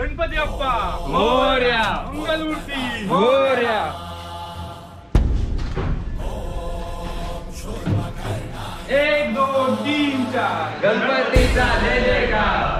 ಗಣಪತಿ ಅಪ್ಪ ಮೌರ್ಯ ಮಂಗಳಮೂರ್ತಿ ಮೌರ್ಯ एक दो तीन चार गणपति का जय जयकार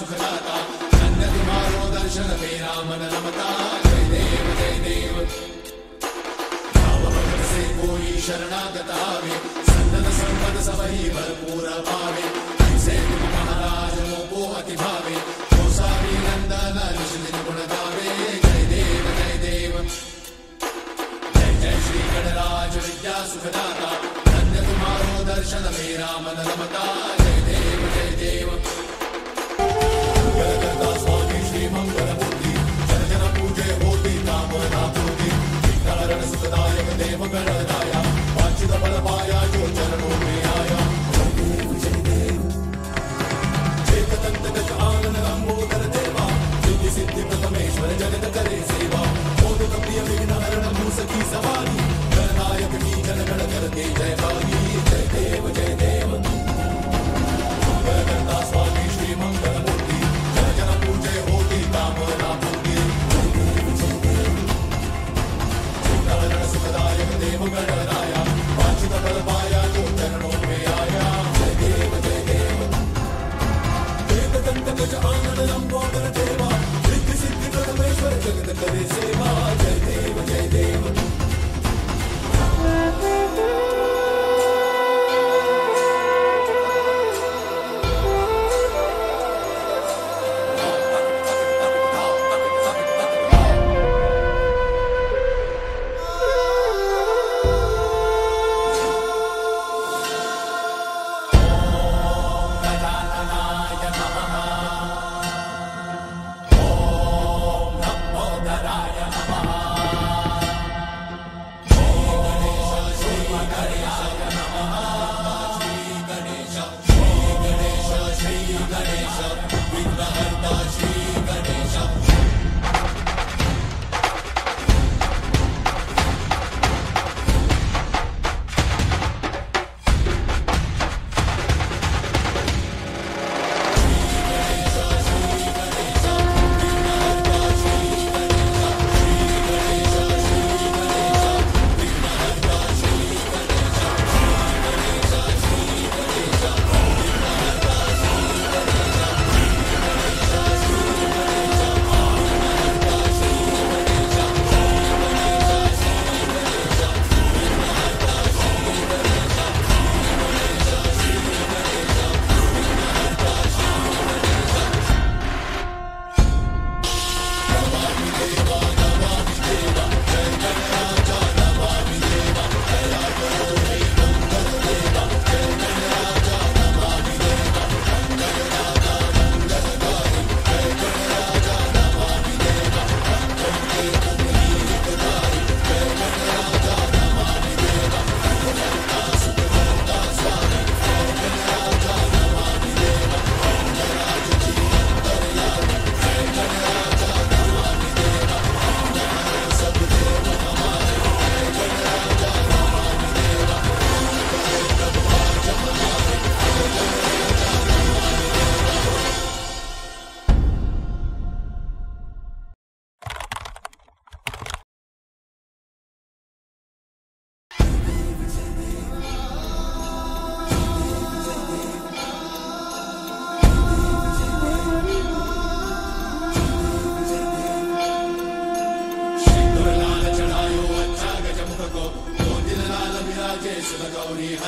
सुखदाता सन्नतिमानो दर्शन मे रामन रमता जय देव जय देव भगत से कोई शरणागत आवे सन्नत संपद सब ही भरपूर पावे ऐसे महाराज मोको अति भावे म्पा सिद्धि सिद्धिकरैश्वर जलकतवि सेवा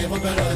devo però